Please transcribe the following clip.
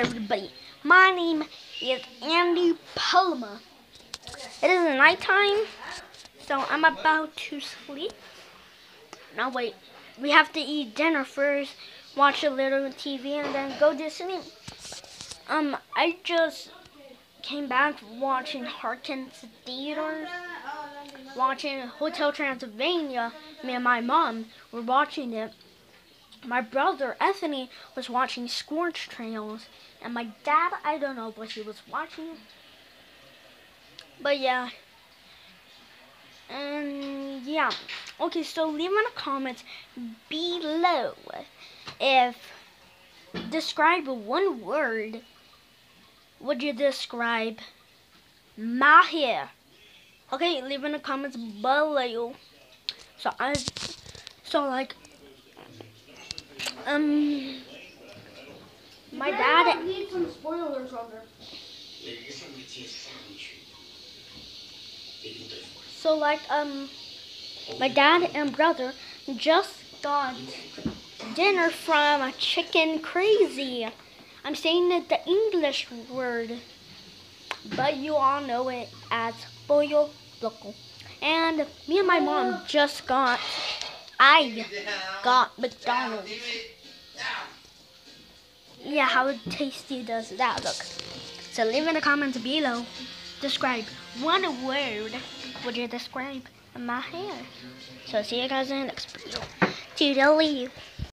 everybody. My name is Andy Palma. It is nighttime, so I'm about to sleep. Now wait, we have to eat dinner first, watch a little TV, and then go to sleep. Um, I just came back watching Harkins Theaters, watching Hotel Transylvania. Me and my mom were watching it. My brother Anthony was watching Scorch Trails, and my dad, I don't know what he was watching. But yeah. And yeah. Okay, so leave in the comments below if describe one word would you describe my hair? Okay, leave in the comments below. So I so like um my dad need some spoilers on there. so like um my dad and brother just got dinner from a chicken crazy. I'm saying it the English word, but you all know it as pollo loco. And me and my mom just got, I got McDonald's. Yeah, how tasty does that look? So leave in the comments below. Describe one word would you describe my hair. So see you guys in the next video. To the leave.